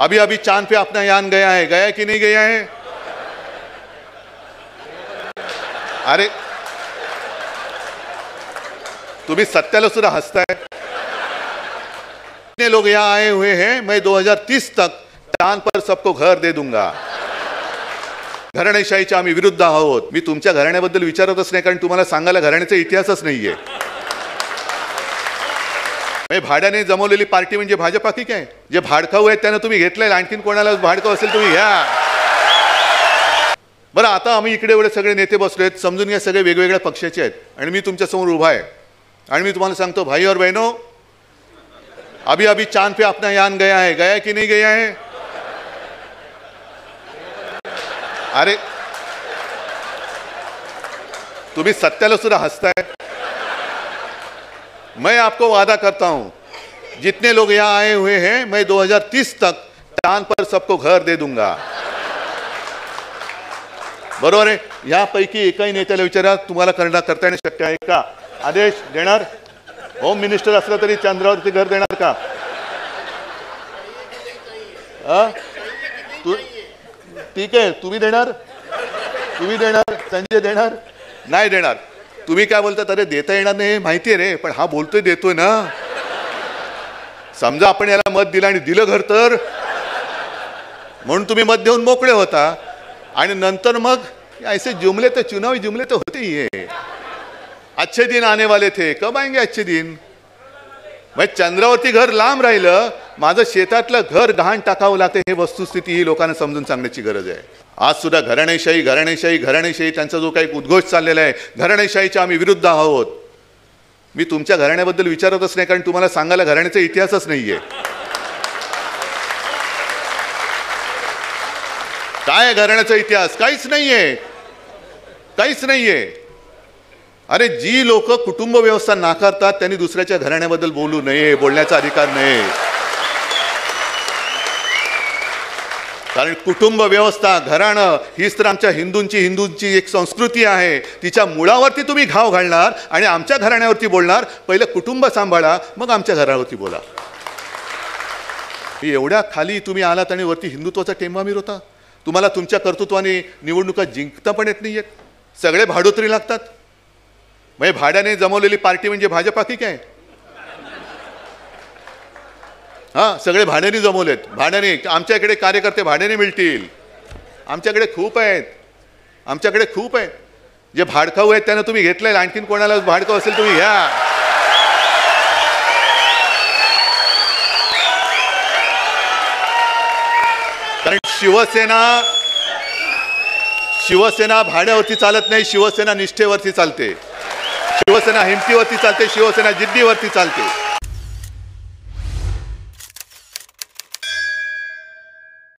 अभी अभी चाँद पे अपना यान गया है, गया कि नहीं गया है? अरे तुम्ही सत्याला सुद्धा हसताय इतने लोग यहाँ आए हुए हैं, मैं 2030 तक चाँद पर सबको घर दे दूँगा। घराणेशाहीच्या आम्ही विरुद्ध आहोत। मी तुमच्या घराण्याबद्दल विचारतच नाही, कारण तुम्हाला सांगायला घराण्याचा इतिहासच नाहीये। म्हणजे भाड्याने जमवलेली पार्टी म्हणजे भाजपा की काय? जे भाडखाऊ आहेत त्यांना तुम्ही घेतलंय आणखीन कोणाला भाडकाऊ असेल तुम्ही घ्या. बरं आता आम्ही इकडे एवढे सगळे नेते बसलेत समजून घ्या सगळे वेगवेगळ्या पक्षाचे आहेत. आणि मी तुमच्यासमोर उभा आहे. आणि मी तुम्हाला सांगतो भाई और बहिनो अभी अभी चांद पे अपना यान गया है. गया की नहीं गया है? अरे तुम्ही सत्याला सुद्धा हसताय. मैं आपको वादा करता हूँ, जितने लोग यहाँ आए हुए हैं, मैं 2030 तक चाँद पर सबको घर दे दूँगा। बरोबर आहे यापैकी एकाही नेत्याला विचारा तुम्हाला करणार करता येणं शक्य आहे का? आदेश देणार? होम मिनिस्टर असलं तरी चंद्रावरती घर देणार का? ठीक आहे, तुम्ही देणार? तुम्ही देणार? संजय देणार? नाही देणार. तुम्ही काय बोलता अरे देता येणार नाही हे माहिती आहे रे पण हा बोलतोय देतोय ना. समजा आपण याला मत दिलं आणि दिलं घर तर? म्हणून तुम्ही मत देऊन मोकळे होता. आणि नंतर मग ऐसे जुमले तर चुनावी जुमले तर होते ही है. अच्छे दिन आने वाले थे कब आएंगे अच्छे दिन? मग चंद्रावरती घर लांब राहिलं माझं शेतातलं घर गहाण टाकावं लागतं हे वस्तुस्थिती ही लोकांना समजून सांगण्याची गरज आहे. आज सुद्धा घराणेशाही घराणेशाही घराणेशाही त्यांचा जो काही उद्घोष चाललेला आहे घराणेशाहीच्या आम्ही विरुद्ध आहोत. मी तुमच्या घराण्याबद्दल विचारतच नाही कारण तुम्हाला सांगायला घराण्याचा इतिहासच नाहीये. काय घराण्याचा इतिहास? काहीच नाहीये. काहीच नाहीये. अरे जी लोक कुटुंब व्यवस्था नाकारतात त्यांनी दुसऱ्याच्या घराण्याबद्दल बोलू नये बोलण्याचा अधिकार नाही कारण कुटुंब व्यवस्था घराणं हीच तर आमच्या हिंदूंची हिंदूंची एक संस्कृती आहे. तिच्या मुळावरती तुम्ही घाव घालणार आणि आमच्या घराण्यावरती बोलणार. पहिलं कुटुंब सांभाळा मग आमच्या घरावरती बोला. एवढ्या खाली तुम्ही आलात आणि वरती हिंदुत्वाचा टेंबा मिरवता. तुम्हाला तुमच्या कर्तृत्वाने निवडणुका जिंकता पण येत नाही आहेत सगळे भाडोत्री लागतात. म्हणजे भाड्याने जमवलेली पार्टी म्हणजे भाजपा की काय? हा सगळे भाड्याने जमवलेत. भाड्याने आमच्या इकडे कार्यकर्ते भाड्याने मिळतील. आमच्याकडे खूप आहेत. आमच्याकडे खूप आहेत. जे भाडखाऊ आहेत त्यांना तुम्ही घेतलं आणखीन कोणाला भाडखाऊ असेल तुम्ही घ्या. कारण शिवसेना शिवसेना भाड्यावरती चालत नाही शिवसेना निष्ठेवरती चालते. शिवसेना हिमतीवरती चालते शिवसेना जिद्दीवरती चालते.